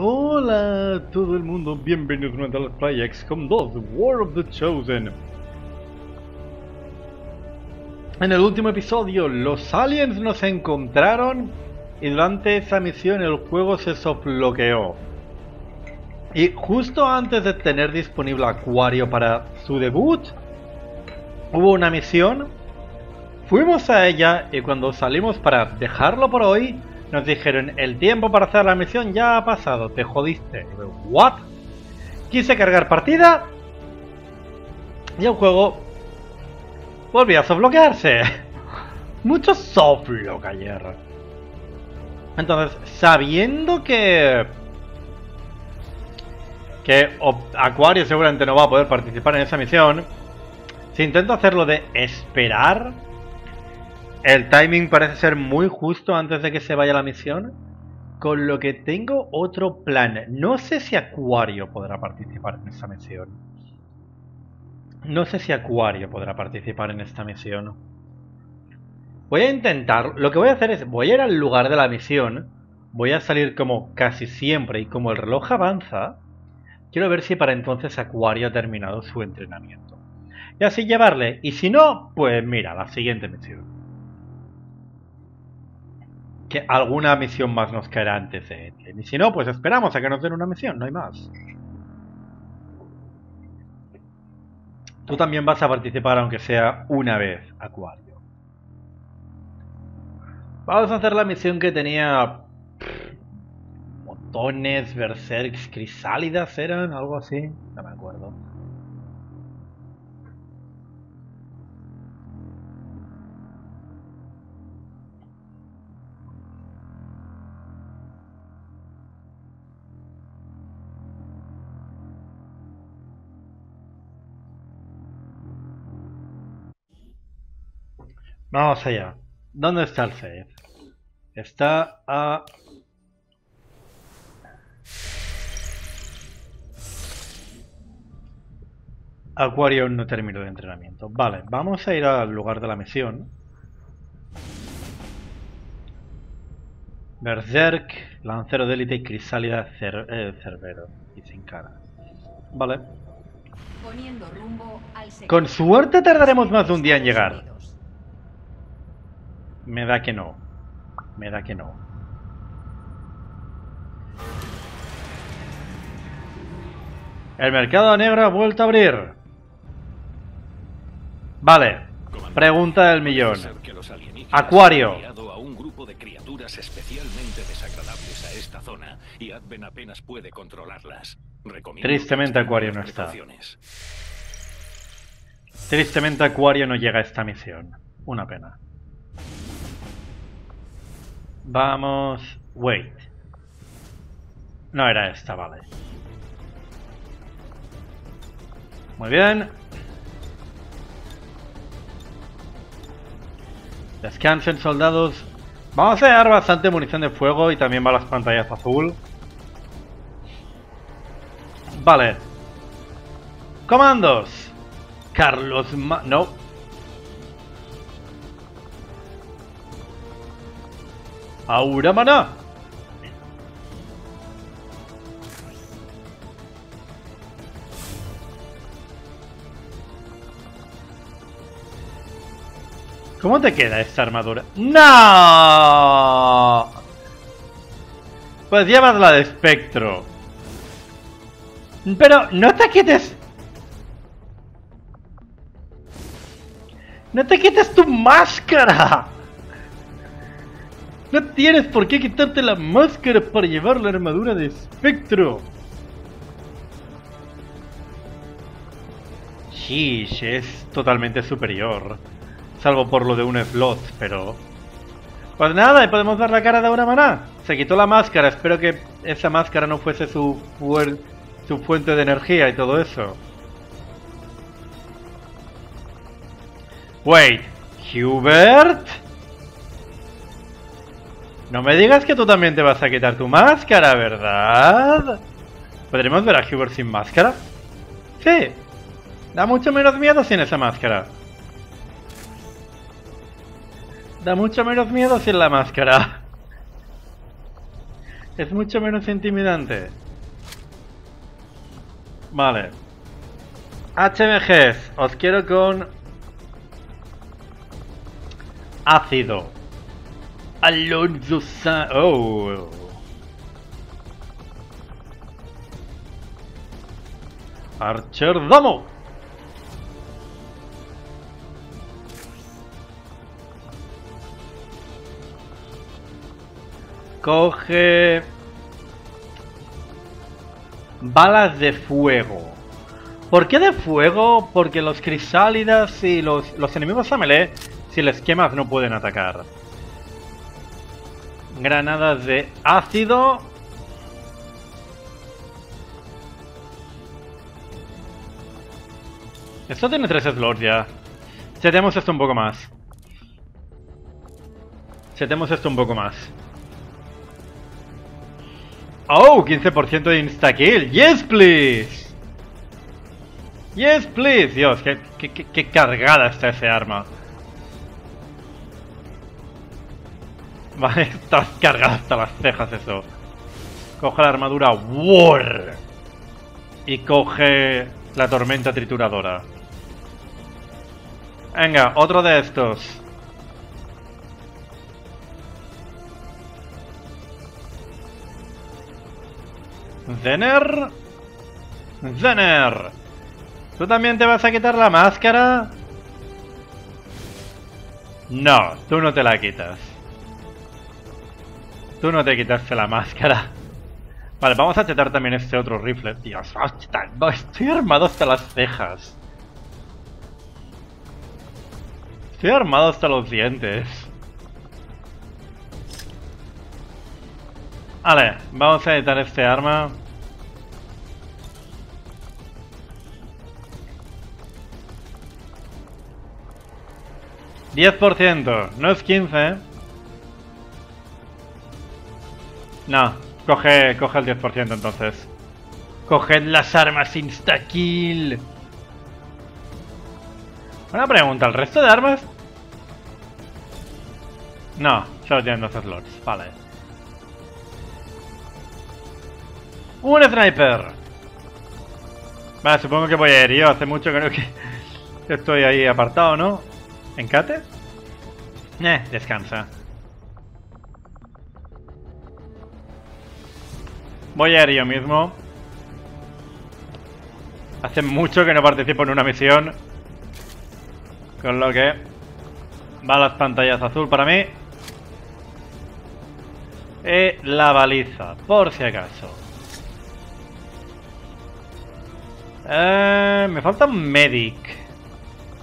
Hola todo el mundo, bienvenidos nuevamente a Let's Play XCOM 2, War of the Chosen. En el último episodio, los aliens nos encontraron y durante esa misión el juego se softloqueó. Y justo antes de tener disponible Acuario para su debut, hubo una misión. Fuimos a ella y cuando salimos para dejarlo por hoy, nos dijeron, el tiempo para hacer la misión ya ha pasado, te jodiste. ¿What? Quise cargar partida y el juego volvió a softbloquearse. Mucho softlock ayer. Entonces, sabiendo que... Que Acuario seguramente no va a poder participar en esa misión, si intento hacerlo de esperar el timing parece ser muy justo antes de que se vaya la misión. Con lo que tengo otro plan. No sé si Acuario podrá participar en esta misión. No sé si Acuario podrá participar en esta misión. Voy a intentar... Lo que voy a hacer es... Voy a ir al lugar de la misión. Voy a salir como casi siempre. Y como el reloj avanza... Quiero ver si para entonces Acuario ha terminado su entrenamiento. Y así llevarle. Y si no, pues mira, la siguiente misión que alguna misión más nos caerá antes de Y si no, pues esperamos a que nos den una misión, no hay más. Tú también vas a participar aunque sea una vez, Acuario. Vamos a hacer la misión que tenía... Motones, berserks, crisálidas eran, algo así. No me acuerdo. Vamos allá. ¿Dónde está el save? Está a... Acuario no terminó de entrenamiento. Vale, vamos a ir al lugar de la misión. Berserk, Lancero de élite y Crisálida eh, Cerbero. Y sin cara. Vale. Con suerte tardaremos más de un día en llegar. Me da que no. Me da que no. El mercado negro ha vuelto a abrir. Vale. Pregunta del millón. Acuario. a un grupo de criaturas especialmente desagradables a esta zona y Adven apenas puede controlarlas. Tristemente Acuario no está. Tristemente Acuario no llega a esta misión. Una pena. Vamos... Wait. No era esta, vale. Muy bien. Descansen, soldados. Vamos a dar bastante munición de fuego y también va las pantallas azul. Vale. Comandos. Carlos Ma... No. Aura Maná. ¿Cómo te queda esta armadura? ¡No! Pues llevas la de espectro. Pero no te quites... No te quites tu máscara. No tienes por qué quitarte la máscara para llevar la armadura de espectro. Sheesh, es totalmente superior. Salvo por lo de un slot, pero... Pues nada, y podemos dar la cara de una maná. Se quitó la máscara, espero que esa máscara no fuese su, su fuente de energía y todo eso. Wait, Hubert? No me digas que tú también te vas a quitar tu máscara, ¿verdad? ¿Podremos ver a Hubert sin máscara? Sí. Da mucho menos miedo sin esa máscara. Da mucho menos miedo sin la máscara. Es mucho menos intimidante. Vale. HMGs, os quiero con ácido. Alonso Sa Oh. Archer Damo. Coge balas de fuego. ¿Por qué de fuego? Porque los crisálidas y los, los enemigos a melee, si les quemas no pueden atacar. Granadas de ácido. Esto tiene tres slots ya. Setemos esto un poco más. Setemos esto un poco más. Oh, 15% de insta-kill. Yes, please. Yes, please. Dios, qué, qué, qué, cargada está ese arma. Vale, está cargada hasta las cejas eso. Coge la armadura War. Y coge la tormenta trituradora. Venga, otro de estos. Zener. Zener. ¿Tú también te vas a quitar la máscara? No, tú no te la quitas. Tú no te quitaste la máscara. Vale, vamos a chetar también este otro rifle. Dios, estoy armado hasta las cejas. Estoy armado hasta los dientes. Vale, vamos a editar este arma. ¡10%! No es 15, No, coge, coge el 10% entonces. Coged las armas insta-kill. Una pregunta, ¿el resto de armas? No, solo tienen dos slots, vale. ¡Un sniper! Vale, supongo que voy a ir yo, hace mucho no que estoy ahí apartado, ¿no? ¿Encate? Eh, descansa. Voy a ir yo mismo. Hace mucho que no participo en una misión. Con lo que... Va las pantallas azul para mí. Y la baliza, por si acaso. Eh, me falta un medic.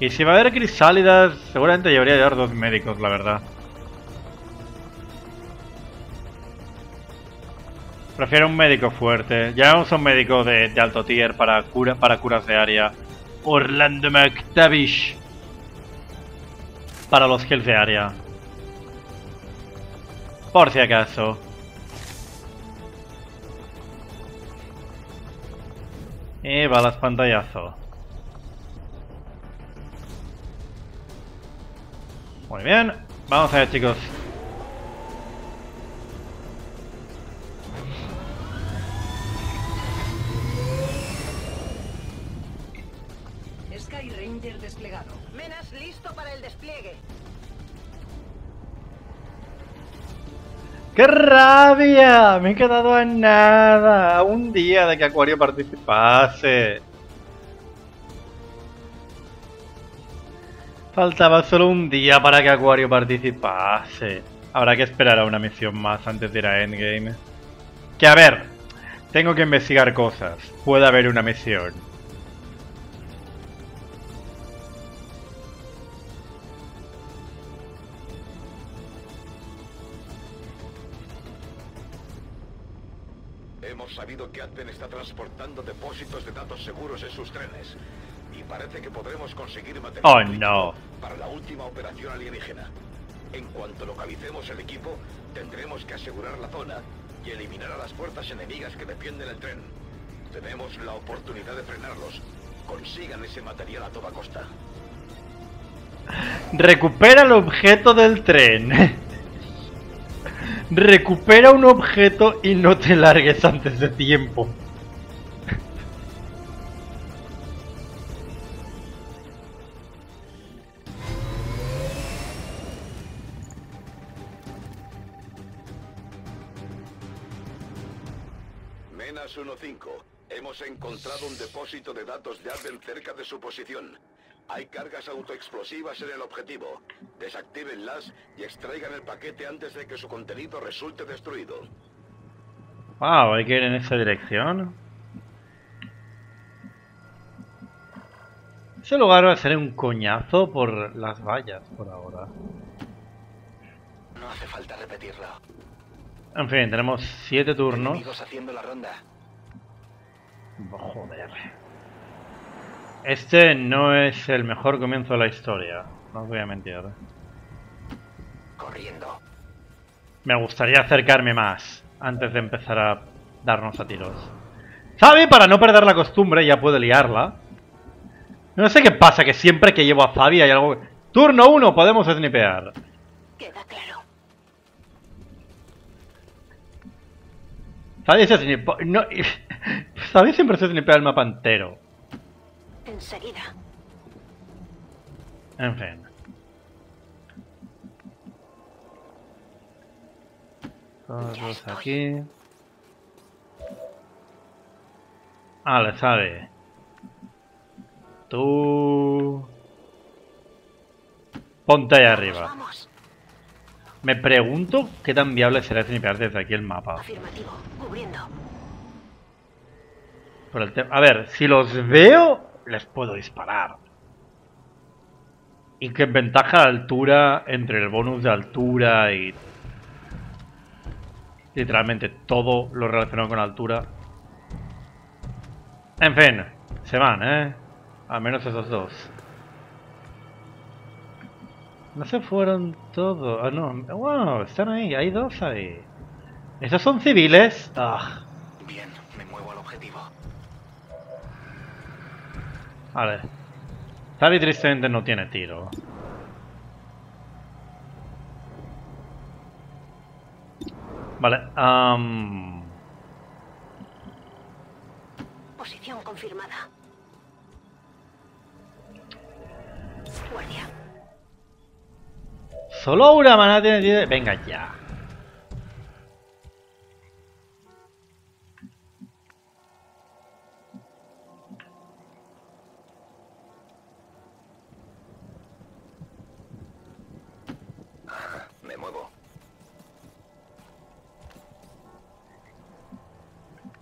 Y si va a haber crisálidas, seguramente llevaría llevar dos médicos, la verdad. Prefiero un médico fuerte. Llevamos un médico de, alto tier para, cura, para curas de área. Orlando McTavish. Para los kills de área. Por si acaso. Y balas pantallazo. Muy bien. Vamos a ver, chicos. ¡Qué rabia! Me he quedado a nada. Un día de que Acuario participase. Faltaba solo un día para que Acuario participase. Habrá que esperar a una misión más antes de ir a Endgame. Que a ver, tengo que investigar cosas. Puede haber una misión. Está transportando depósitos de datos seguros en sus trenes. Y parece que podremos conseguir material Oh, no. para la última operación alienígena. En cuanto localicemos el equipo, tendremos que asegurar la zona y eliminar a las fuerzas enemigas que defienden el tren. Tenemos la oportunidad de frenarlos. Consigan ese material a toda costa. Recupera el objeto del tren. Recupera un objeto y no te largues antes de tiempo. Menas 1-5. Hemos encontrado un depósito de datos de Arden cerca de su posición. Hay cargas autoexplosivas en el objetivo. Desactívenlas y extraigan el paquete antes de que su contenido resulte destruido. Wow, hay que ir en esa dirección. Ese lugar va a ser un coñazo por las vallas por ahora. No hace falta repetirlo. En fin, tenemos siete turnos. Haciendo la ronda. Joder. Este no es el mejor comienzo de la historia. No os voy a mentir. Corriendo. Me gustaría acercarme más antes de empezar a darnos a tiros. ¿Sabe? Para no perder la costumbre, ya puede liarla. No sé qué pasa, que siempre que llevo a Fabi hay algo... Turno 1, podemos snipear. Queda claro. Fabi se snipea... No... Fabi siempre se snipea el mapa entero. Enseguida. En fin. Todos aquí. Vale, sabe. Tú... Ponte ahí arriba. Vamos. Me pregunto qué tan viable será snipear desde aquí el mapa. Afirmativo. Cubriendo. Por el A ver, si los veo, les puedo disparar. Y que ventaja de altura entre el bonus de altura y literalmente todo lo relacionado con altura. En fin, se van, ¿eh? Al menos esos dos. No se fueron todos. Ah, no. Wow, están ahí. Hay dos ahí. ¿Esos son civiles? Ah. Bien, me muevo al objetivo. Vale. Tavi tristemente no tiene tiro. Vale, am, Posición confirmada. Guardia. Solo una maná tiene tiro. Venga ya.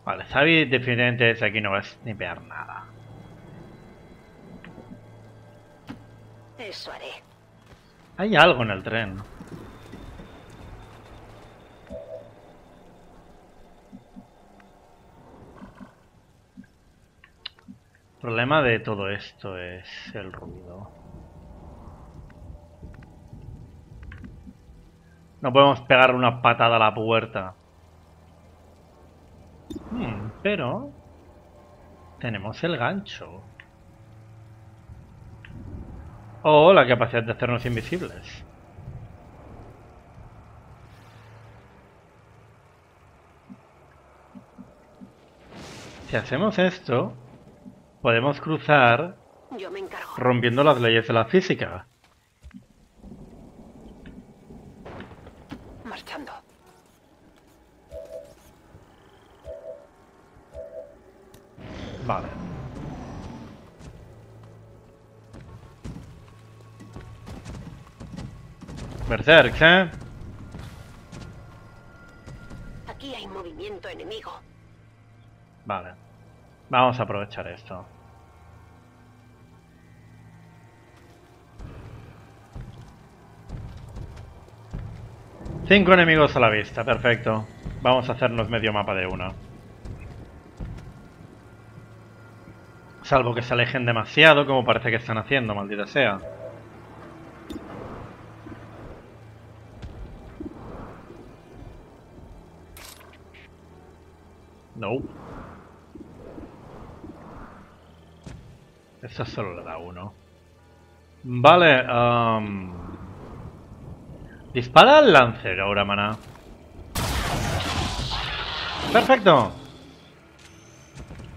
Vale, Xavi definitivamente desde aquí no va a snipear nada. Eso haré. Hay algo en el tren. El problema de todo esto es el ruido. No podemos pegar una patada a la puerta. Hmm, pero... Tenemos el gancho. O la capacidad de hacernos invisibles. Si hacemos esto, podemos cruzar rompiendo las leyes de la física. Vale. Berserk, ¿eh? Aquí hay movimiento enemigo. Vale. Vamos a aprovechar esto. Cinco enemigos a la vista, perfecto. Vamos a hacernos medio mapa de una. Salvo que se alejen demasiado, como parece que están haciendo, maldita sea. No. Eso solo le da uno. Vale, am, Dispara al lancer ahora, maná. Perfecto.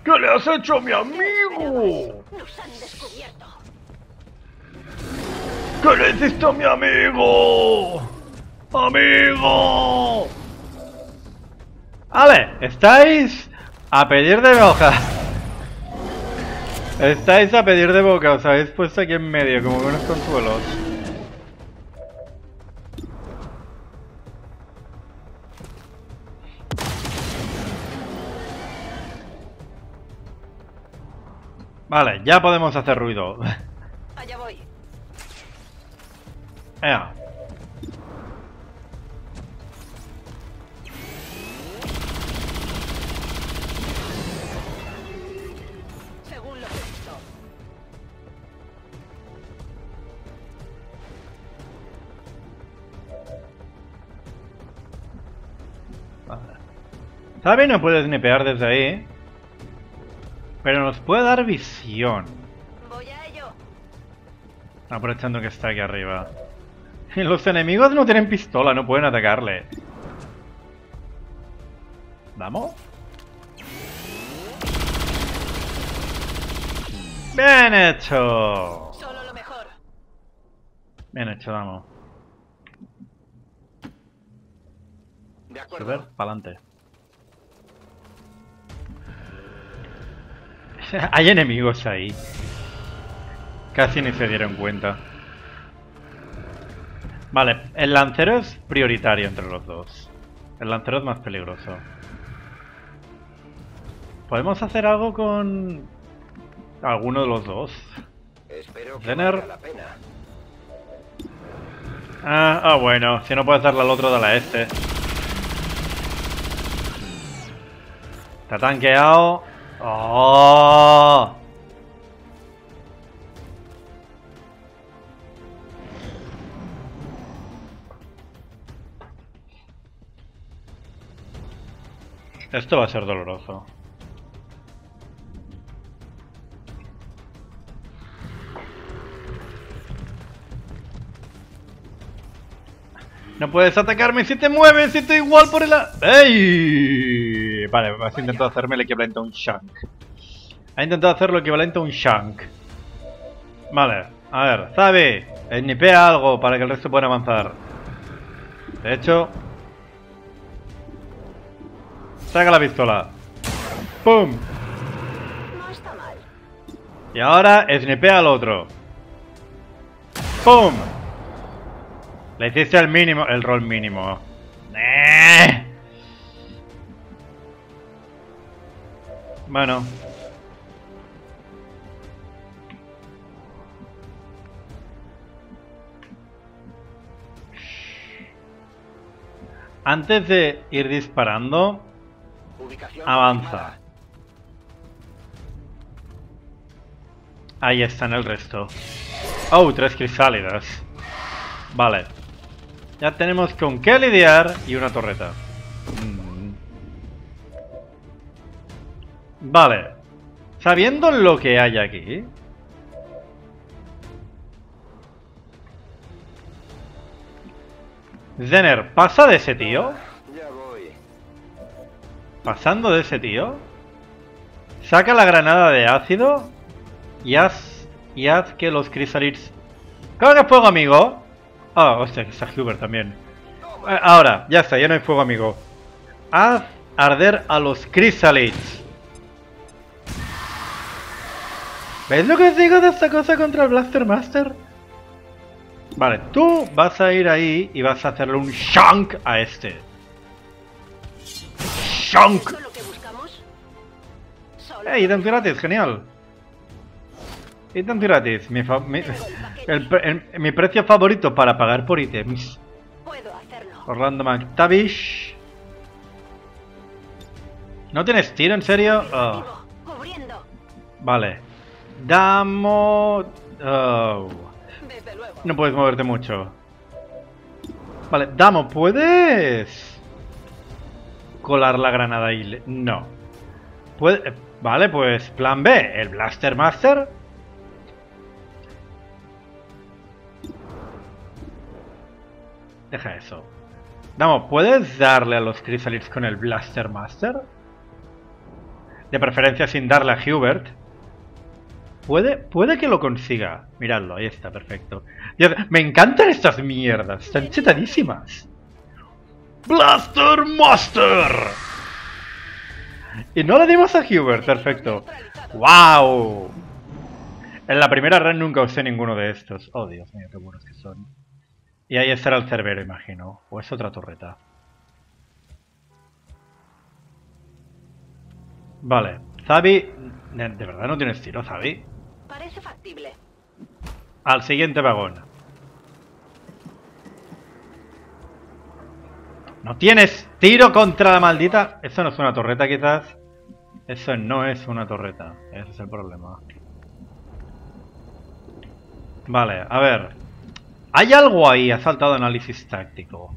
¿Qué le has hecho a mi amigo? Nos han descubierto. ¿Qué le hiciste a mi amigo? ¡Amigo! Vale, estáis a pedir de boca. Estáis a pedir de boca, os habéis puesto aquí en medio como unos consuelos. Vale, ya podemos hacer ruido. Allá voy. Ea. Según lo. Sabe no puede snipear desde ahí. Pero nos puede dar visión. Voy a ello. Aprovechando que está aquí arriba. Los enemigos no tienen pistola, no pueden atacarle. ¿Vamos? Bien hecho. Solo lo mejor. Bien hecho, vamos. De acuerdo. Subir, pa'lante. Hay enemigos ahí. Casi ni se dieron cuenta. Vale, el lancero es prioritario entre los dos. El lancero es más peligroso. ¿Podemos hacer algo con alguno de los dos? Espero que Zener. valga la pena. Ah, ah, bueno, si no puedes darle al otro, dale a este. Está tanqueado. ¡Oh! Esto va a ser doloroso. No puedes atacarme si te mueves, si estoy igual por el... a- ¡Ey! Vale, has intentado hacerme el equivalente a un shank. Ha intentado hacer lo equivalente a un shank. Vale, a ver, Zabi, snipea algo para que el resto pueda avanzar. De hecho... Saca la pistola. ¡Pum! Y ahora snipea al otro. ¡Pum! Le hiciste el mínimo, el rol mínimo. ¡Eh! Bueno. Antes de ir disparando, avanza. Ahí están el resto. Oh, tres crisálidas. Vale. Ya tenemos con qué lidiar y una torreta. Mm. Vale. Sabiendo lo que hay aquí. Zener, pasa de ese tío. Ya voy. Pasando de ese tío. Saca la granada de ácido. Y haz, y haz que los crisalids... ¡Carga fuego, amigo! Ah, hostia, que está Huber también. Eh, ahora, ya está, ya no hay fuego, amigo. Haz arder a los crisalids. ¿Veis lo que os digo de esta cosa contra el Blaster Master? Vale, tú vas a ir ahí y vas a hacerle un shank a este. Shank. ¿Eso lo que buscamos? Solo ¡Eh, ítem gratis! ¡Genial! Ítem gratis. Mi, fa- mi, el mi precio favorito para pagar por ítems. Orlando McTavish. ¿No tienes tiro, en serio? Oh. Cubriendo. vale. Damo... oh. No puedes moverte mucho. Vale, Damo, ¿puedes...? Colar la granada y... le- No. Puede... Vale, pues plan B. El Blaster Master. Deja eso. Damo, ¿puedes darle a los Chrysalids con el Blaster Master? De preferencia sin darle a Hubert. Puede, puede que lo consiga. Miradlo, ahí está, perfecto. Dios, me encantan estas mierdas, están chetadísimas. Blaster Master. Y no le dimos a Hubert, perfecto. ¡Wow! En la primera red nunca usé ninguno de estos. Oh, Dios mío, qué buenos que son. Y ahí estará el cerbero, imagino. O es otra torreta. Vale. Zabi... De, de verdad no tienes tiro, Zabi. Parece factible. Al siguiente vagón. ¿No tienes tiro contra la maldita? Eso no es una torreta, quizás. Eso no es una torreta. Ese es el problema. Vale, a ver. Hay algo ahí, ha saltado análisis táctico.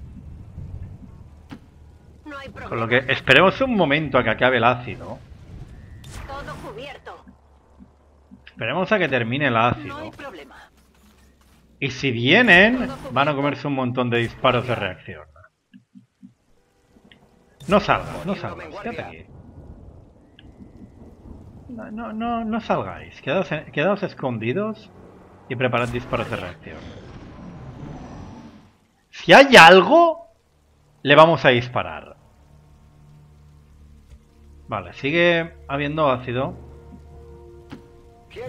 No hay problema. Con lo que esperemos un momento a que acabe el ácido. Todo cubierto. Esperemos a que termine el No ácido. hay problema. Y si vienen, van a comerse un montón de disparos de reacción. No salgas, no salgas, quédate aquí. No, no, no, no salgáis, quedaos, quedaos escondidos y preparad disparos de reacción. Si hay algo, le vamos a disparar. Vale, sigue habiendo ácido.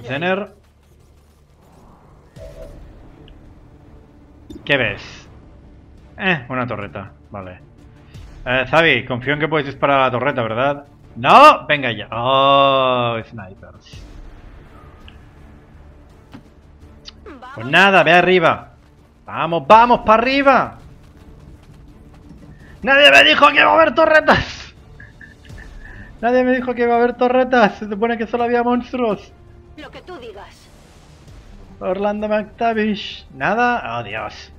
Zener. ¿Qué ves? Eh, una torreta. Vale. Eh, confío en que puedes disparar a la torreta, ¿verdad? ¡No! Venga ya. Oh, snipers. Pues nada, ve arriba. Vamos, vamos, para arriba. Nadie me dijo que iba a haber torretas. Nadie me dijo que iba a haber torretas. Se supone que solo había monstruos. Lo que tú digas. Orlando McTavish. Nada. Oh, Dios.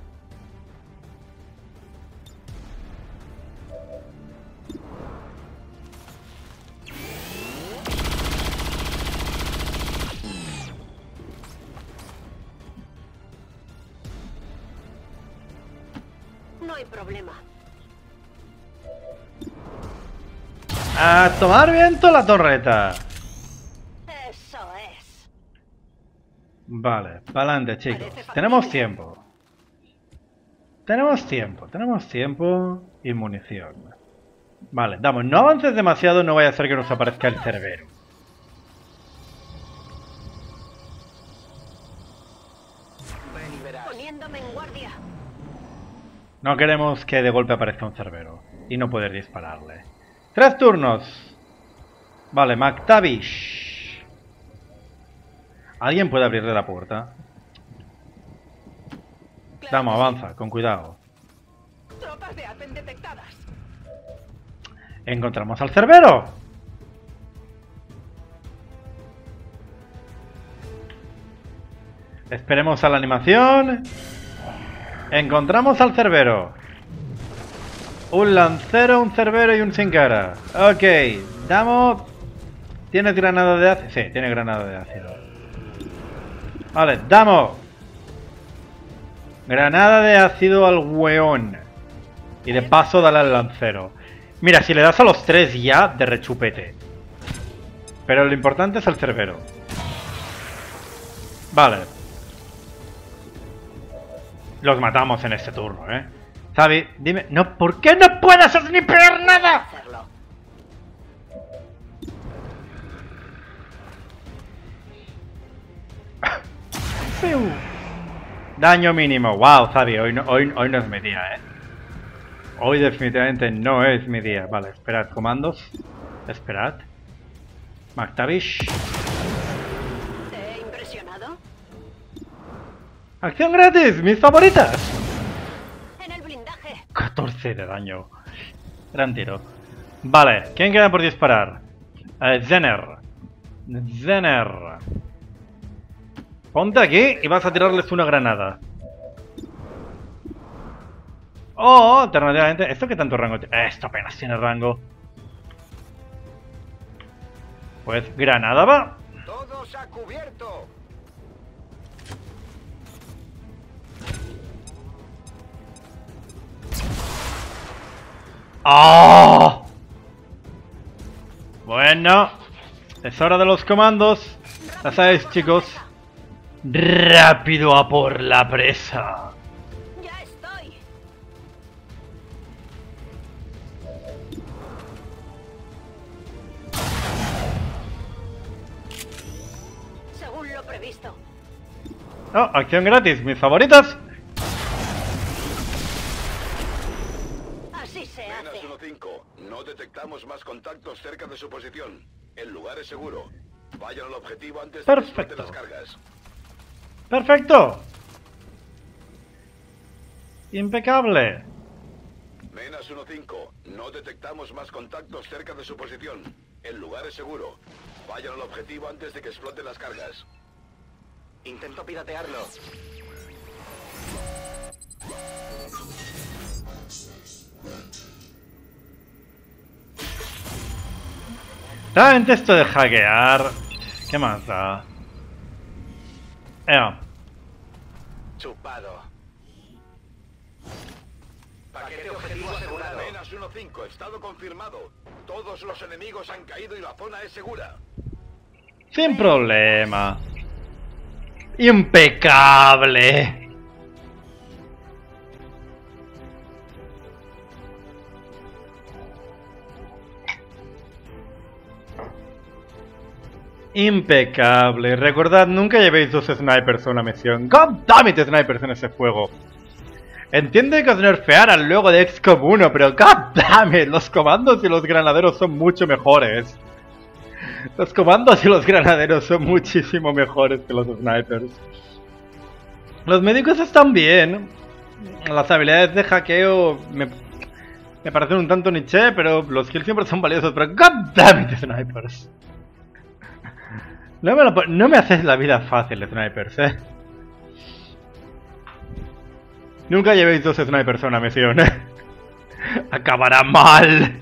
Hay problema. A tomar viento la torreta. Eso es. Vale, para adelante, chicos. Tenemos tiempo. Tenemos tiempo, tenemos tiempo y munición. Vale, damos, no avances demasiado, no vaya a ser que nos aparezca el cerbero. No queremos que de golpe aparezca un cerbero y no poder dispararle. Tres turnos. Vale, McTavish. ¿Alguien puede abrirle la puerta? Vamos, avanza, con cuidado. Tropas de Aten detectadas. Encontramos al cerbero. Esperemos a la animación. Encontramos al cerbero. Un lancero, un cerbero y un sin cara. Ok, Damo. ¿Tienes granada de ácido? Sí, tiene granada de ácido. Vale, Damo. Granada de ácido al weón. Y de paso dale al lancero. Mira, si le das a los tres ya, de rechupete. Pero lo importante es el cerbero. Vale. Los matamos en este turno, ¿eh? Xavi, dime... No, ¿por qué no puedes snipear nada? Hacerlo. Fiu. Daño mínimo. Wow, Xavi, hoy no, hoy, hoy no es mi día, ¿eh? Hoy definitivamente no es mi día. Vale, esperad, comandos. Esperad. McTavish. Acción gratis, mis favoritas. En el blindaje. 14 de daño. Gran tiro. Vale, ¿quién queda por disparar? Eh, Zener. Zener. Ponte aquí y vas a tirarles una granada. O, alternativamente, ¿esto qué tanto rango tiene? Esto apenas tiene rango. Pues granada va. Todos a cubierto. ¡Oh! Bueno, es hora de los comandos. Ya sabéis, chicos. Rápido a por la presa. Ya estoy. Según lo previsto. Oh, acción gratis, mis favoritas. Así se Menas hace. 1-5. No detectamos más contactos cerca de su posición. El lugar es seguro. Vayan al objetivo antes de Perfecto. las cargas. Perfecto. Impecable. Menas 1-5. No detectamos más contactos cerca de su posición. El lugar es seguro. Vayan al objetivo antes de que exploten las cargas. Intento piratearlo. Realmente esto de hackear... ¿Qué más da? Ea. Chupado. Paquete objetivo asegurado. Menas 1-5. Estado confirmado. Todos los enemigos han caído y la zona es segura. Sin problema. Impecable. Impecable. Recordad, nunca llevéis dos snipers a una misión. God damn it, snipers en ese juego. Entiendo que os nerfearan luego de XCOM 1, pero god damn it, los comandos y los granaderos son mucho mejores. Los comandos y los granaderos son muchísimo mejores que los snipers. Los médicos están bien. Las habilidades de hackeo me, me parecen un tanto niche, pero los kills siempre son valiosos. Pero god damn it, snipers. No me, lo no me haces la vida fácil, snipers, eh. Nunca llevéis dos snipers a una misión. eh. Acabará mal.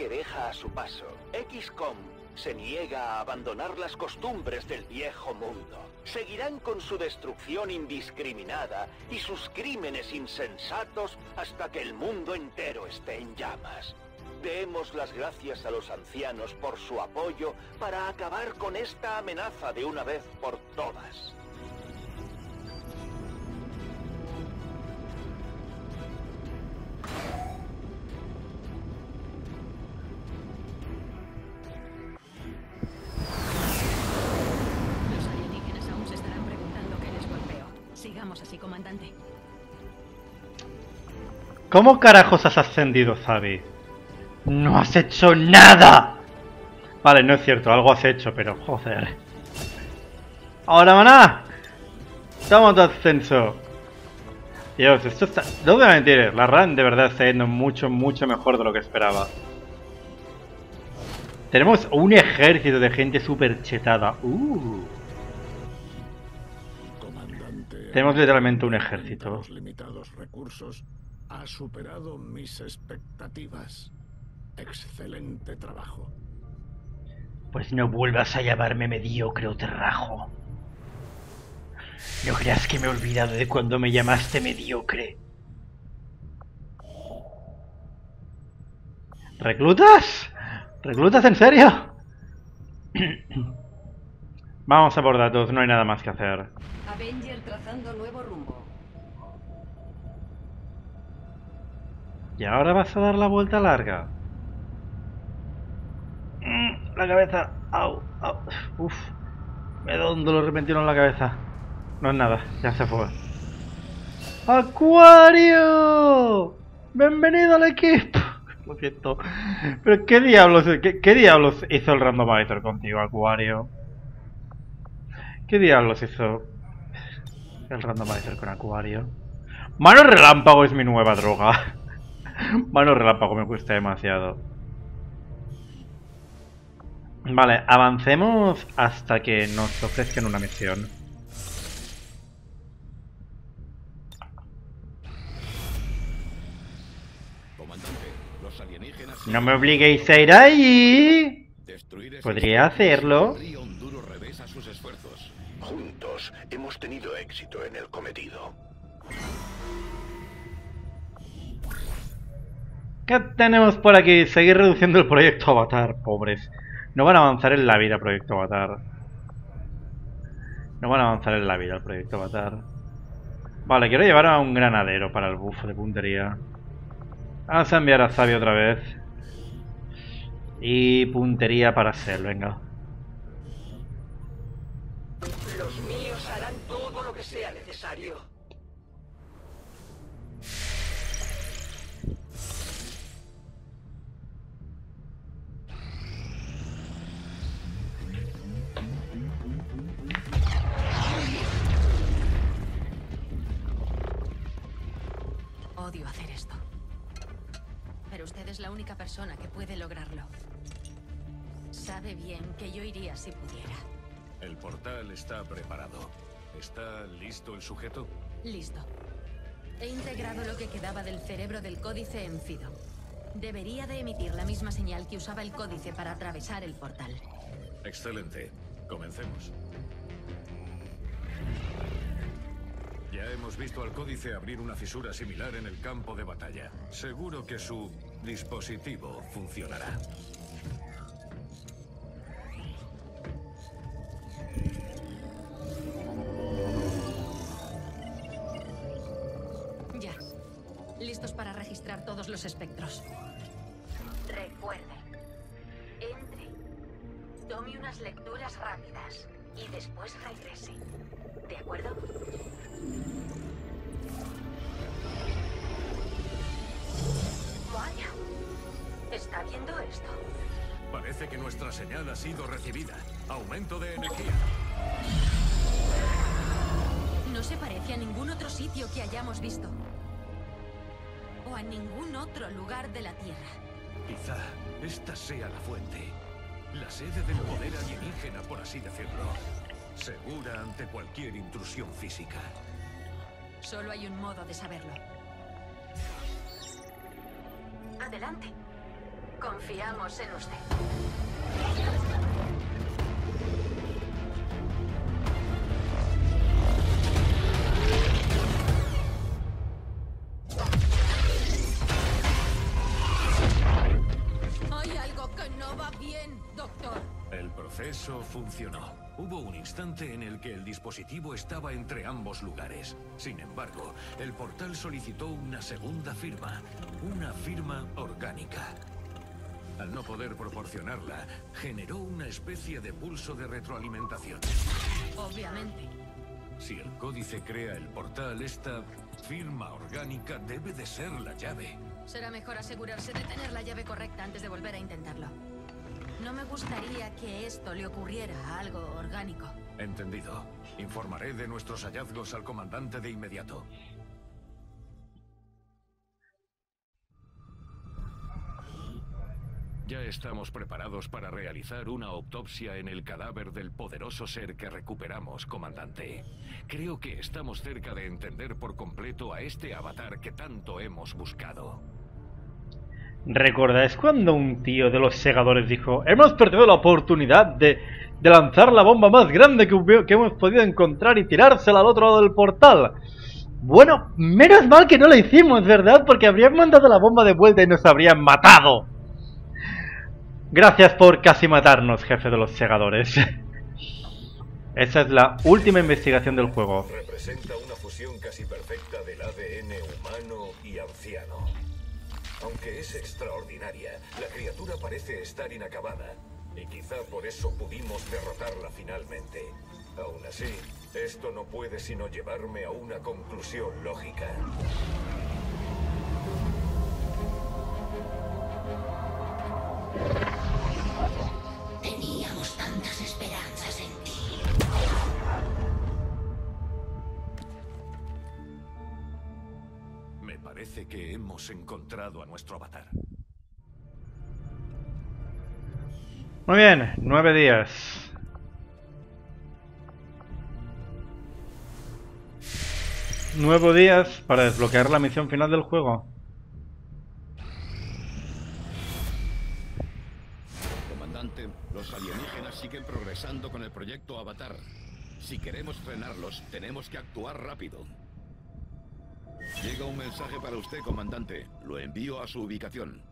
Que deja a su paso, XCOM se niega a abandonar las costumbres del viejo mundo. Seguirán con su destrucción indiscriminada y sus crímenes insensatos hasta que el mundo entero esté en llamas. Demos las gracias a los ancianos por su apoyo para acabar con esta amenaza de una vez por todas. ¿Cómo carajos has ascendido, Zabi? No has hecho nada. Vale, no es cierto, algo has hecho, pero joder. Ahora, maná. Toma tu ascenso. Dios, esto está... No voy a mentir, la run de verdad está yendo mucho, mucho mejor de lo que esperaba. Tenemos un ejército de gente súper chetada. Uh. Comandante, Tenemos literalmente un ejército. limitados recursos ha superado mis expectativas. Excelente trabajo. Pues no vuelvas a llamarme mediocre o terrajo. No creas que me he olvidado de cuando me llamaste mediocre. ¿Reclutas? ¿Reclutas en serio? Vamos a por datos, no hay nada más que hacer. Avenger trazando nuevo rumbo. ¿Y ahora vas a dar la vuelta larga? Mm, La cabeza. Au, au. Uf. Me da un dolor en la cabeza. No es nada, ya se fue. ¡Acuario! ¡Bienvenido al equipo! Lo siento. Pero ¿qué diablos, qué, qué diablos hizo el randomizer contigo, Acuario? ¿Qué diablos hizo el randomizer con Acuario? Mano relámpago es mi nueva droga. Mano relámpago me gusta demasiado. Vale, avancemos hasta que nos ofrezcan una misión. Comandante, los alienígenas... No me obliguéis a ir ese Podría hacerlo. Juntos hemos tenido éxito en el cometido. ¿Qué tenemos por aquí? Seguir reduciendo el proyecto Avatar, pobres. No van a avanzar en la vida proyecto Avatar. No van a avanzar en la vida el proyecto Avatar. Vale, quiero llevar a un granadero para el buff de puntería. Vamos a enviar a Sabio otra vez. Y puntería para Sel, venga. Los míos harán todo lo que sea necesario. Lograrlo. Sabe bien que yo iría si pudiera. El portal está preparado. ¿Está listo el sujeto? Listo. He integrado lo que quedaba del cerebro del códice en Fido. Debería de emitir la misma señal que usaba el códice para atravesar el portal. Excelente. Comencemos. Ya hemos visto al códice abrir una fisura similar en el campo de batalla. Seguro que su dispositivo funcionará. Ya. Listos para registrar todos los espectros. Recuerde, entre, tome unas lecturas rápidas y después regrese. ¿De acuerdo? Vaya, ¿está viendo esto? Parece que nuestra señal ha sido recibida. Aumento de energía. No se parece a ningún otro sitio que hayamos visto. O a ningún otro lugar de la Tierra. Quizá esta sea la fuente. La sede del poder alienígena, por así decirlo. Segura ante cualquier intrusión física. Solo hay un modo de saberlo. Adelante. Confiamos en usted. Funcionó. Hubo un instante en el que el dispositivo estaba entre ambos lugares. Sin embargo, el portal solicitó una segunda firma, una firma orgánica. Al no poder proporcionarla, generó una especie de pulso de retroalimentación. Obviamente. Si el códice crea el portal, esta firma orgánica debe de ser la llave. Será mejor asegurarse de tener la llave correcta antes de volver a intentarlo. No me gustaría que esto le ocurriera a algo orgánico. Entendido. Informaré de nuestros hallazgos al comandante de inmediato. Ya estamos preparados para realizar una autopsia en el cadáver del poderoso ser que recuperamos, comandante. Creo que estamos cerca de entender por completo a este avatar que tanto hemos buscado. ¿Recordáis cuando un tío de los segadores dijo Hemos perdido la oportunidad de, lanzar la bomba más grande que, que hemos podido encontrar y tirársela al otro lado del portal? Bueno, menos mal que no lo hicimos, ¿verdad? Porque habrían mandado la bomba de vuelta y nos habrían matado. Gracias por casi matarnos, jefe de los segadores. Esa es la última investigación del juego. Representa una fusión casi perfecta del ADN humano y anciano. Aunque es extraordinaria, la criatura parece estar inacabada. Y quizá por eso pudimos derrotarla finalmente. Aún así, Esto no puede sino llevarme a una conclusión lógica. Teníamos tantas esperanzas en ti. Parece que hemos encontrado a nuestro avatar. Muy bien, nueve días. Nueve días para desbloquear la misión final del juego. Comandante, los alienígenas siguen progresando con el proyecto Avatar. Si queremos frenarlos, tenemos que actuar rápido. Llega un mensaje para usted, comandante. Lo envío a su ubicación.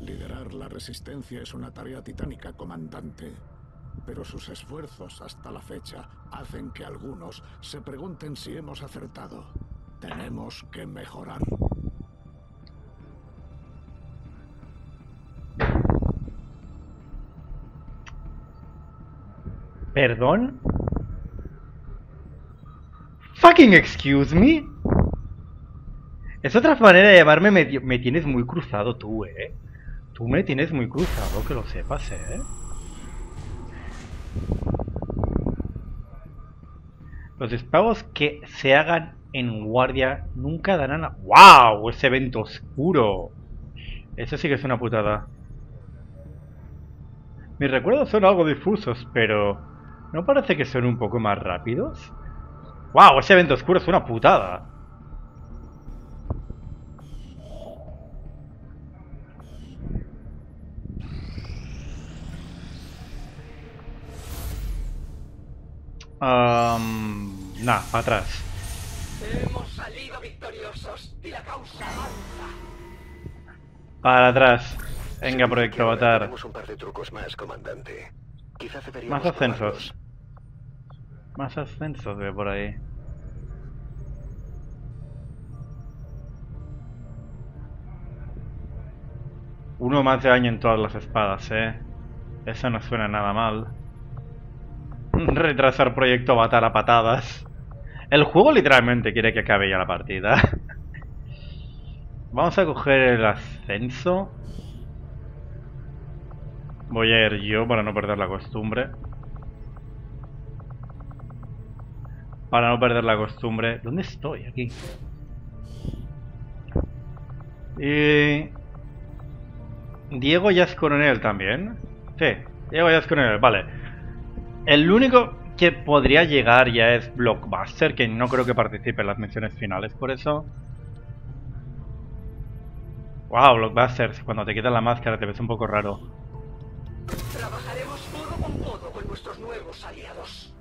Liderar la resistencia es una tarea titánica, comandante. Pero sus esfuerzos hasta la fecha hacen que algunos se pregunten si hemos acertado. Tenemos que mejorar. ¿Perdón? ¿Fucking excuse me? Es otra manera de llamarme me, tienes muy cruzado tú, eh. Tú me tienes muy cruzado, que lo sepas, eh. Los disparos que se hagan en guardia nunca darán a... ¡Wow! Ese evento oscuro. Eso sí que es una putada. Mis recuerdos son algo difusos, pero... ¿No parece que son un poco más rápidos? ¡Wow! Ese evento oscuro es una putada. Um, nah, para atrás. Hemos salido victoriosos y la causa avanza. Para atrás. Venga, proyecto Avatar. Tenemos un par de trucos más, comandante. Quizás deberíamos Más ascensos. probarlos. Más ascensos de por ahí. Uno más de daño en todas las espadas, eh. Eso no suena nada mal. Retrasar proyecto Avatar a patadas. El juego literalmente quiere que acabe ya la partida. Vamos a coger el ascenso. Voy a ir yo para no perder la costumbre. Para no perder la costumbre. ¿Dónde estoy? Aquí. Y... Diego ya es coronel también. Sí, Diego ya es coronel, vale. El único que podría llegar ya es Blockbuster, que no creo que participe en las misiones finales, por eso... Wow, Blockbuster, cuando te quitas la máscara te ves un poco raro. Trabajaremos codo con codo con nuestros nuevos aliados.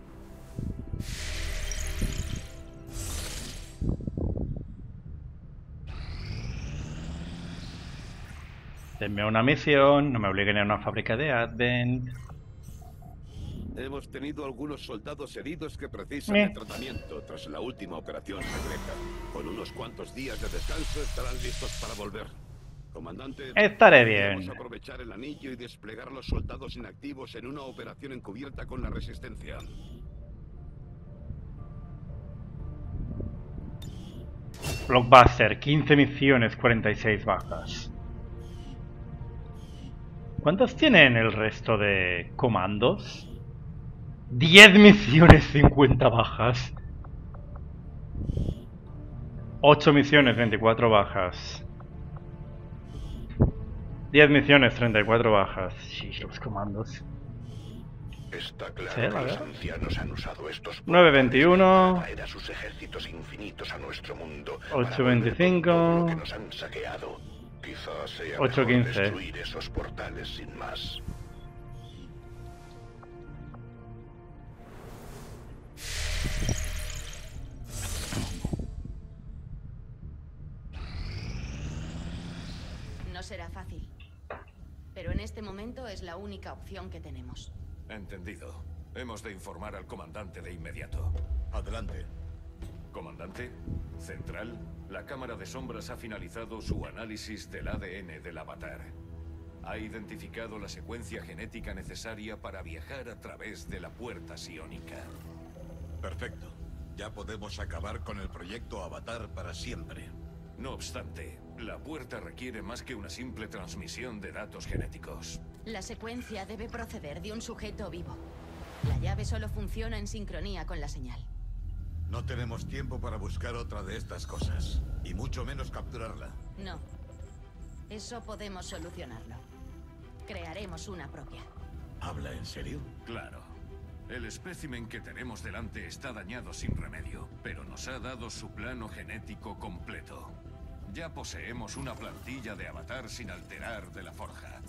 Denme una misión, no me obliguen a una fábrica de Advent. Hemos tenido algunos soldados heridos que precisan Meh. de tratamiento tras la última operación secreta. Con unos cuantos días de descanso estarán listos para volver. Comandante, Estaré bien. Vamos a aprovechar el anillo y desplegar los soldados inactivos en una operación encubierta con la resistencia. Blockbuster, 15 misiones, 46 bajas. ¿Cuántas tienen el resto de comandos? 10 misiones, 50 bajas. 8 misiones, 24 bajas. 10 misiones, 34 bajas. Sí, los comandos. Está claro que los ancianos han usado estos 921. para traer a sus ejércitos infinitos a nuestro mundo. para 825. volver con todo lo que nos han saqueado. Quizás sea 815. mejor destruir esos portales sin más. No será fácil. Pero en este momento es la única opción que tenemos. Entendido. Hemos de informar al comandante de inmediato. Adelante. Comandante, Central, la Cámara de Sombras ha finalizado su análisis del ADN del avatar. Ha identificado la secuencia genética necesaria para viajar a través de la puerta psiónica. Perfecto. Ya podemos acabar con el proyecto Avatar para siempre. No obstante, la puerta requiere más que una simple transmisión de datos genéticos. La secuencia debe proceder de un sujeto vivo. La llave solo funciona en sincronía con la señal. No tenemos tiempo para buscar otra de estas cosas. Y mucho menos capturarla. No. Eso podemos solucionarlo. Crearemos una propia. ¿Habla en serio? Claro. El espécimen que tenemos delante está dañado sin remedio, pero nos ha dado su plano genético completo. Ya poseemos una plantilla de avatar sin alterar de la forja.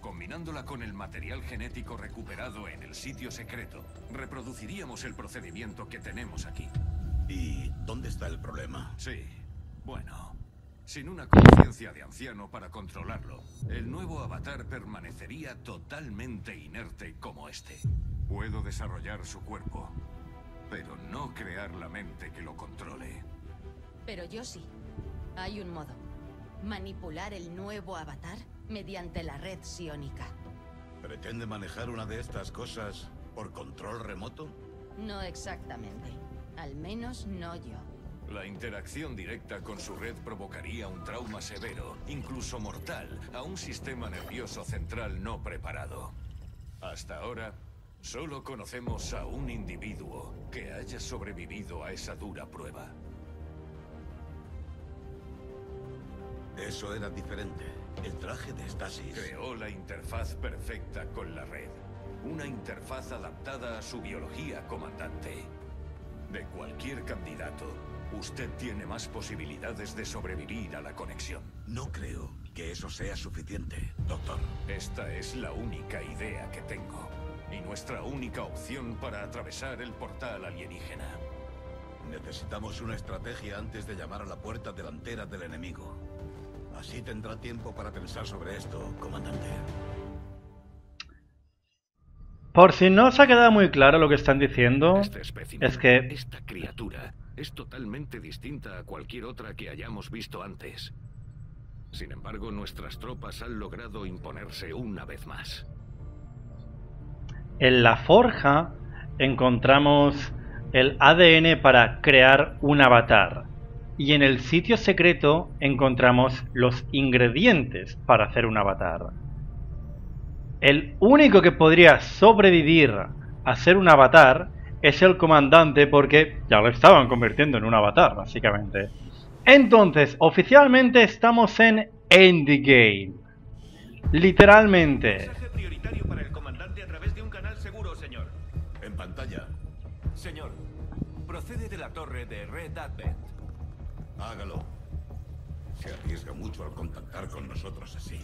Combinándola con el material genético recuperado en el sitio secreto, reproduciríamos el procedimiento que tenemos aquí. ¿Y dónde está el problema? Sí. Bueno, sin una conciencia de anciano para controlarlo, el nuevo avatar permanecería totalmente inerte como este. Puedo desarrollar su cuerpo, pero no crear la mente que lo controle. Pero yo sí. Hay un modo. Manipular el nuevo avatar mediante la red psiónica. ¿Pretende manejar una de estas cosas por control remoto? No exactamente. Al menos no yo. La interacción directa con su red provocaría un trauma severo, incluso mortal, a un sistema nervioso central no preparado. Hasta ahora, solo conocemos a un individuo que haya sobrevivido a esa dura prueba. Eso era diferente. El traje de Stasis... Creó la interfaz perfecta con la red. Una interfaz adaptada a su biología, comandante. De cualquier candidato, usted tiene más posibilidades de sobrevivir a la conexión. No creo que eso sea suficiente, doctor. Esta es la única idea que tengo. Y nuestra única opción para atravesar el portal alienígena. Necesitamos una estrategia antes de llamar a la puerta delantera del enemigo. Así tendrá tiempo para pensar sobre esto, comandante. Por si no os ha quedado muy claro lo que están diciendo, Este espécimen, es que esta criatura es totalmente distinta a cualquier otra que hayamos visto antes. Sin embargo, nuestras tropas han logrado imponerse una vez más. en la forja encontramos el ADN para crear un avatar. Y en el sitio secreto encontramos los ingredientes para hacer un avatar. El único que podría sobrevivir a ser un avatar es el comandante porque ya lo estaban convirtiendo en un avatar, básicamente. Entonces, oficialmente estamos en Endgame. Literalmente. Mensaje prioritario para el comandante a través de un canal seguro, señor. En pantalla. Señor, procede de la torre de Red Advent. Hágalo. Se arriesga mucho al contactar con nosotros así.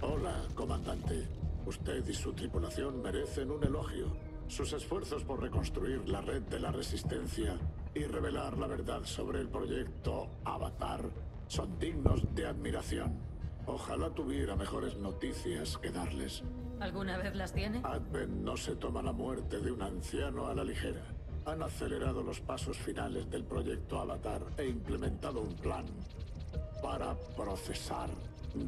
Hola, comandante. Usted y su tripulación merecen un elogio. Sus esfuerzos por reconstruir la red de la resistencia y revelar la verdad sobre el proyecto Avatar son dignos de admiración. Ojalá tuviera mejores noticias que darles. ¿Alguna vez las tiene? Advent no se toma la muerte de un anciano a la ligera. Han acelerado los pasos finales del proyecto Avatar e implementado un plan para procesar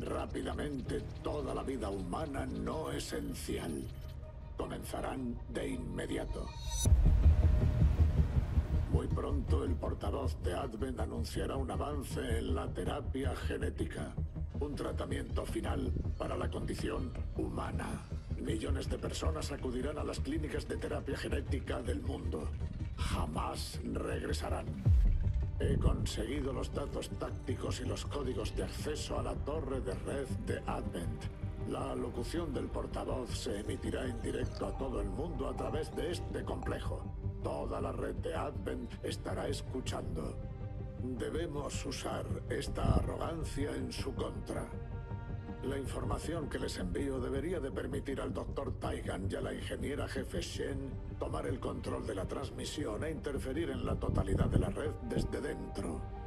rápidamente toda la vida humana no esencial. Comenzarán de inmediato. Muy pronto el portavoz de Advent anunciará un avance en la terapia genética, un tratamiento final para la condición humana. Millones de personas acudirán a las clínicas de terapia genética del mundo. Jamás regresarán. He conseguido los datos tácticos y los códigos de acceso a la torre de red de Advent. La locución del portavoz se emitirá en directo a todo el mundo a través de este complejo. Toda la red de Advent estará escuchando. Debemos usar esta arrogancia en su contra. La información que les envío debería de permitir al Dr. Taigan y a la ingeniera jefe Shen tomar el control de la transmisión e interferir en la totalidad de la red desde dentro.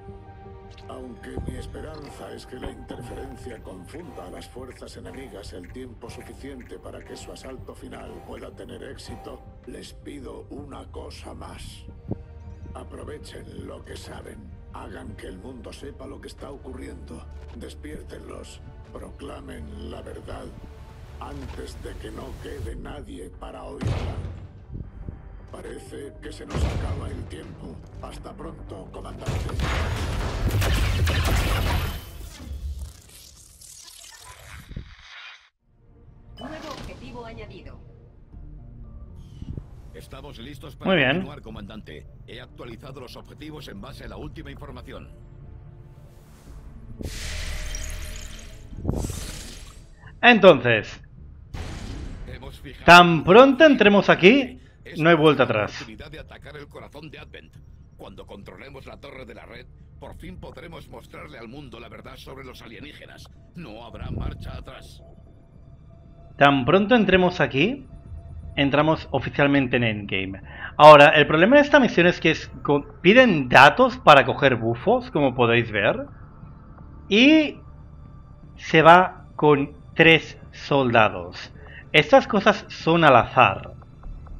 Aunque mi esperanza es que la interferencia confunda a las fuerzas enemigas el tiempo suficiente para que su asalto final pueda tener éxito, les pido una cosa más. Aprovechen lo que saben. Hagan que el mundo sepa lo que está ocurriendo. Despiértenlos. Proclamen la verdad antes de que no quede nadie para oírla. Parece que se nos acaba el tiempo. Hasta pronto, comandante. Nuevo objetivo añadido. Estamos listos para Muy bien. continuar, comandante. He actualizado los objetivos en base a la última información. Entonces, tan pronto entremos aquí, no hay vuelta atrás. oportunidad de atacar el corazón de Advent. Cuando controlemos la torre de la red, por fin podremos mostrarle al mundo la verdad sobre los alienígenas. No habrá marcha atrás. Tan pronto entremos aquí, entramos oficialmente en Endgame. Ahora, el problema de esta misión es que es piden datos para coger bufos, como podéis ver. Y se va con tres soldados. Estas cosas son al azar.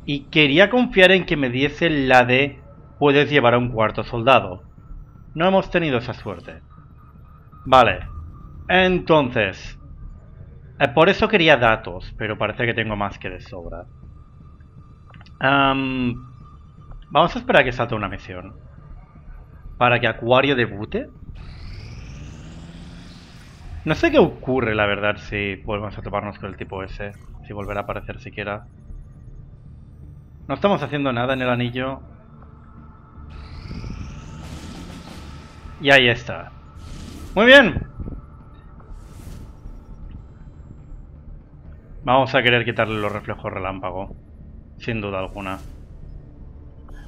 Y quería confiar en que me diese la de puedes llevar a un cuarto soldado. No hemos tenido esa suerte. Vale. Entonces, eh, por eso quería datos, pero parece que tengo más que de sobra. Am, vamos a esperar a que salte una misión. Para que Acuario debute. No sé qué ocurre, la verdad, si volvemos a toparnos con el tipo ese. Si volverá a aparecer siquiera. No estamos haciendo nada en el anillo. Y ahí está. Muy bien. Vamos a querer quitarle los reflejos relámpago. Sin duda alguna.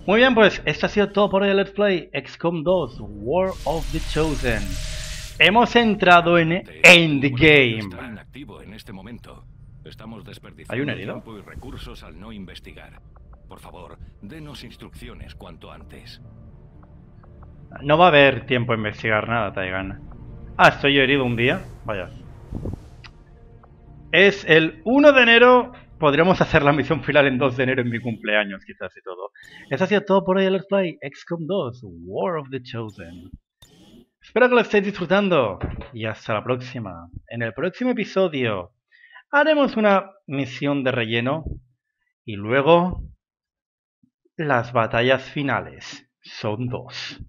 Muy bien, pues esto ha sido todo por hoy de Let's Play XCOM 2 War of the Chosen. Hemos entrado en Está Endgame. en este momento. Estamos ¿Hay un herido? tiempo y recursos al no investigar. Por favor, denos instrucciones cuanto antes. No va a haber tiempo a investigar nada, Taigan. Ah, estoy herido un día. Vaya. Es el 1 de enero. Podríamos hacer la misión final en 2 de enero en mi cumpleaños, quizás y todo. Eso ha sido todo por hoy Let's Play XCOM 2 War of the Chosen. Espero que lo estéis disfrutando. Y hasta la próxima. En el próximo episodio haremos una misión de relleno. Y luego las batallas finales. Son dos.